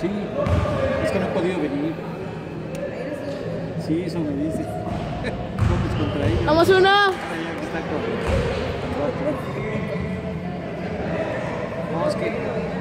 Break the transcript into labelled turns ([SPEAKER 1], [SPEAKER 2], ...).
[SPEAKER 1] Sí, es que no he podido venir. Sí, eso me dice. Vamos pues contra ella.
[SPEAKER 2] Vamos uno.
[SPEAKER 1] Ella que está con... No, es que...